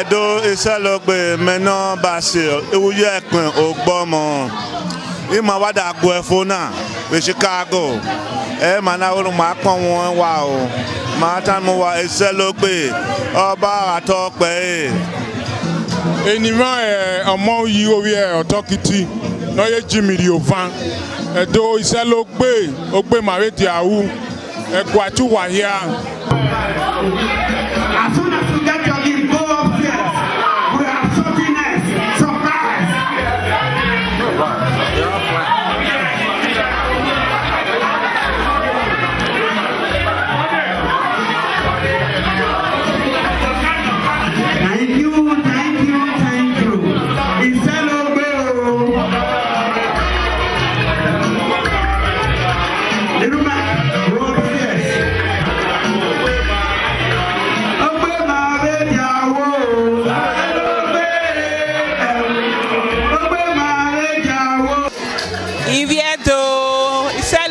edo iselogbe mena basil iwuyi ekpin ogbomo ima wada agbo efo na be chicago e mana olu ma pon won wa o ma tan mo wa iselogbe ọba atọpẹ enima ẹ ọmọ yi orí ẹ ọtọkìtì n'oye jimiri ovan edo iselogbe ogbe mawedi awu ẹgbàtúwàyà.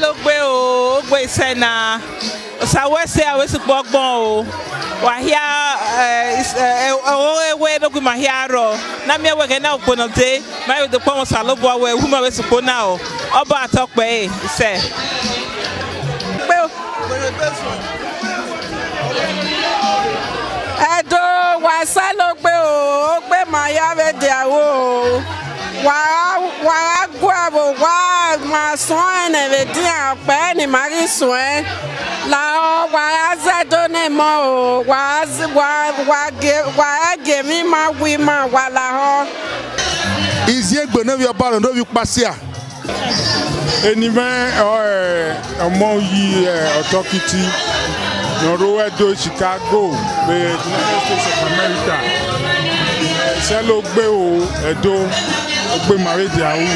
logbe o ogbe isena sawese awesi gbogbon o wahia ewo ewe logbe mahia ro na mi ewe gena okpono de ma yo de pon salobo awe hu ma wesi pona o oba atope e ise pe o edo o ogbe mahia ve de awo peni mariswe la waza done mo waz wa wa wa gemi ma wi ma wala ho izie gbene wi obaro ndo wi pasia eni me ọmọ yi ọtọkiti nọrọ ẹdọ chicago pe united states of america ṣẹ ló gbé o ẹdọ ó gbé màrídìí àwọn.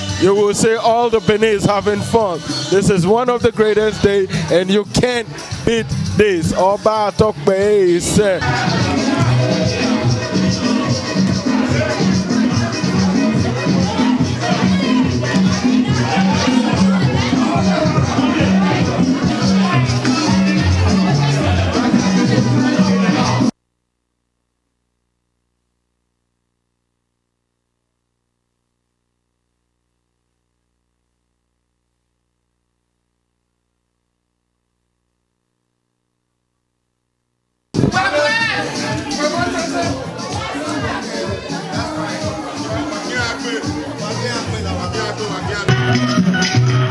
you will see all the Benis having fun. This is one of the greatest days, and you can't beat this. Oba Tokbe Thank you.